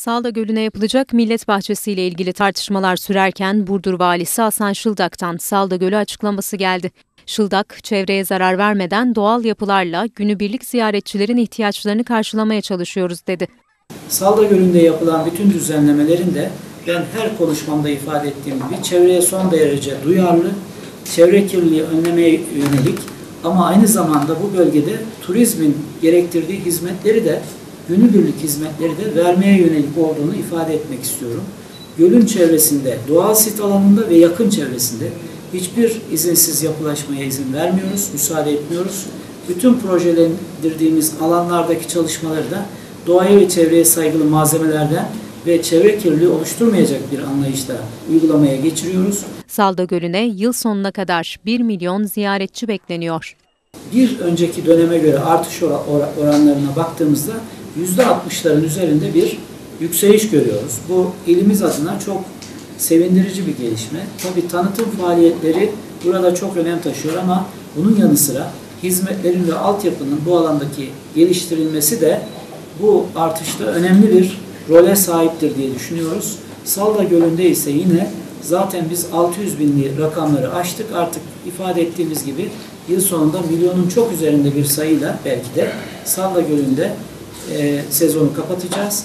Salda Gölü'ne yapılacak millet bahçesi ile ilgili tartışmalar sürerken Burdur Valisi Hasan Şıldak'tan Salda Gölü açıklaması geldi. Şıldak, çevreye zarar vermeden doğal yapılarla günübirlik ziyaretçilerin ihtiyaçlarını karşılamaya çalışıyoruz dedi. Salda Gölü'nde yapılan bütün düzenlemelerin de ben her konuşmamda ifade ettiğim gibi çevreye son derece duyarlı, çevre kirliliği önlemeye yönelik ama aynı zamanda bu bölgede turizmin gerektirdiği hizmetleri de günübirlik hizmetleri de vermeye yönelik olduğunu ifade etmek istiyorum. Gölün çevresinde, doğal sit alanında ve yakın çevresinde hiçbir izinsiz yapılaşmaya izin vermiyoruz, müsaade etmiyoruz. Bütün projelendirdiğimiz alanlardaki çalışmaları da doğaya ve çevreye saygılı malzemelerden ve çevre kirliliği oluşturmayacak bir anlayışla uygulamaya geçiriyoruz. Salda Gölü'ne yıl sonuna kadar 1 milyon ziyaretçi bekleniyor. Bir önceki döneme göre artış oranlarına baktığımızda %60'ların üzerinde bir yükseliş görüyoruz. Bu ilimiz adına çok sevindirici bir gelişme. Tabii tanıtım faaliyetleri burada çok önem taşıyor ama bunun yanı sıra hizmetlerin ve altyapının bu alandaki geliştirilmesi de bu artışta önemli bir role sahiptir diye düşünüyoruz. Salda Gölü'nde ise yine zaten biz 600 binli rakamları aştık. Artık ifade ettiğimiz gibi yıl sonunda milyonun çok üzerinde bir sayıyla belki de Salda Gölü'nde e, sezonu kapatacağız.